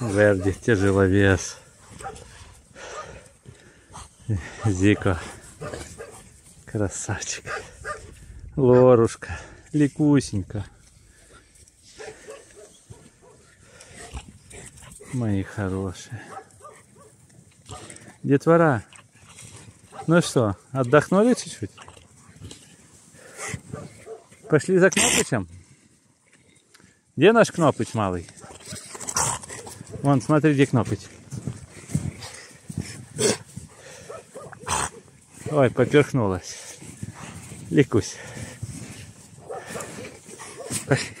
Верди, тяжеловес. Зика. Красавчик. Лорушка. Ликусенька. Мои хорошие. Детвора. Ну что, отдохнули чуть-чуть? Пошли за Кнопычем? Где наш Кнопыч малый? Вон, смотри, где Кнопыч. Ой, поперхнулась. Ликусь. Пошли.